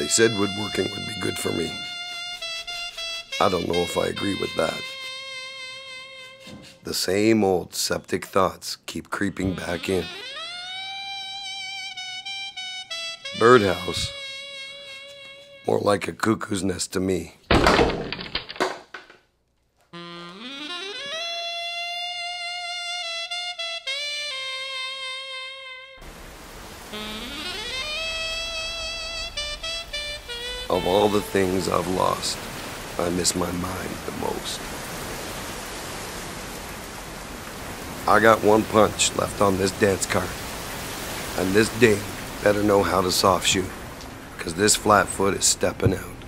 They said woodworking would be good for me. I don't know if I agree with that. The same old septic thoughts keep creeping back in. Birdhouse. More like a cuckoo's nest to me. Of all the things I've lost, I miss my mind the most. I got one punch left on this dance card. And this dame better know how to soft shoe, because this flat foot is stepping out.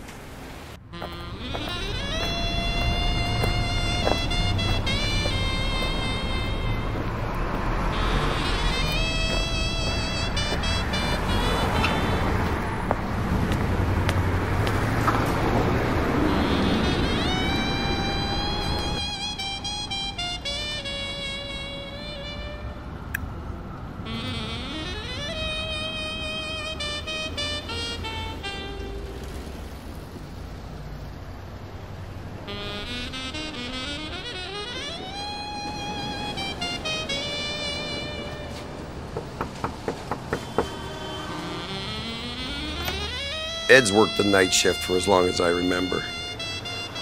Ed's worked the night shift for as long as I remember.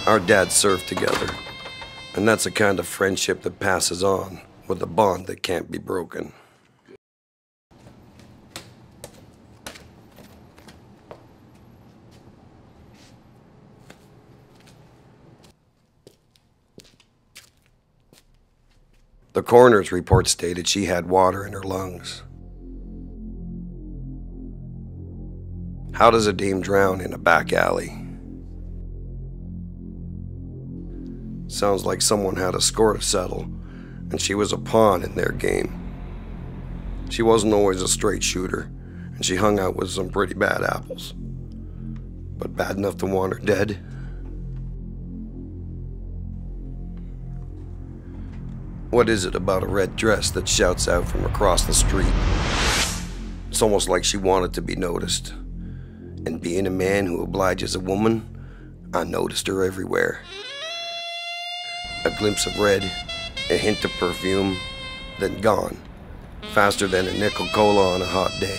Our dads served together, and that's a kind of friendship that passes on with a bond that can't be broken. The coroner's report stated she had water in her lungs. How does a dame drown in a back alley? Sounds like someone had a score to settle, and she was a pawn in their game. She wasn't always a straight shooter, and she hung out with some pretty bad apples. But bad enough to want her dead? What is it about a red dress that shouts out from across the street? It's almost like she wanted to be noticed. And being a man who obliges a woman, I noticed her everywhere. A glimpse of red, a hint of perfume, then gone, faster than a nickel cola on a hot day.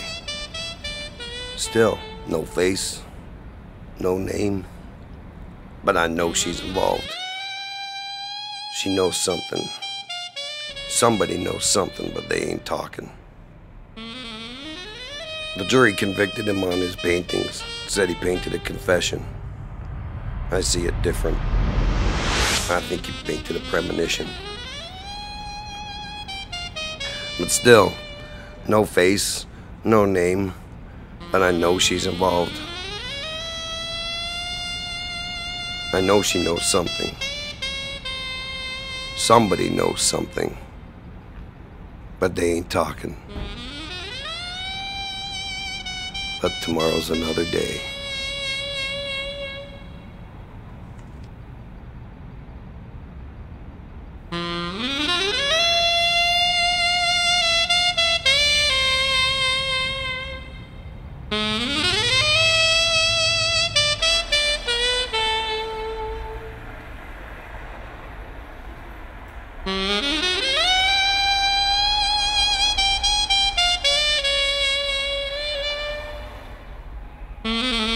Still, no face, no name, but I know she's involved. She knows something. Somebody knows something, but they ain't talking. The jury convicted him on his paintings, said he painted a confession. I see it different. I think he painted a premonition. But still, no face, no name, but I know she's involved. I know she knows something. Somebody knows something. But they ain't talking. But tomorrow's another day. Mm-hmm. Mm-hmm.